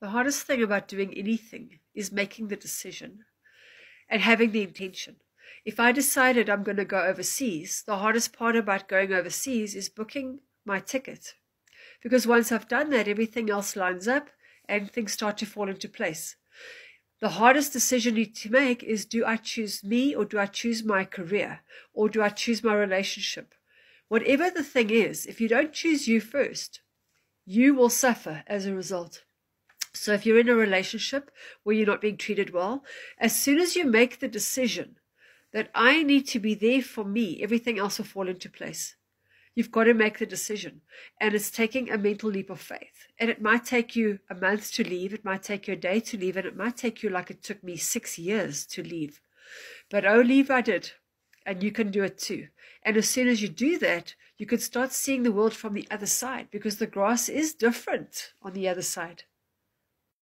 The hardest thing about doing anything is making the decision and having the intention. If I decided I'm going to go overseas, the hardest part about going overseas is booking my ticket. Because once I've done that, everything else lines up and things start to fall into place. The hardest decision you to make is do I choose me or do I choose my career or do I choose my relationship? Whatever the thing is, if you don't choose you first, you will suffer as a result. So if you're in a relationship where you're not being treated well, as soon as you make the decision that I need to be there for me, everything else will fall into place. You've got to make the decision. And it's taking a mental leap of faith. And it might take you a month to leave. It might take you a day to leave. And it might take you like it took me six years to leave. But oh, leave I did. And you can do it too. And as soon as you do that, you can start seeing the world from the other side because the grass is different on the other side.